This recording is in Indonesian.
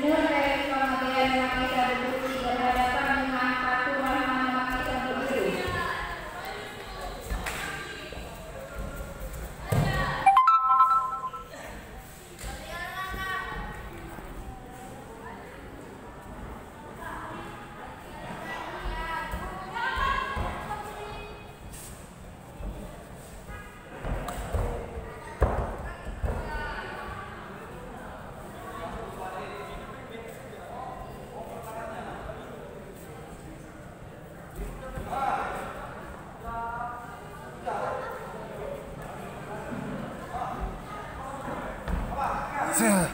Benar, Pak Maria, Pak Maria, 前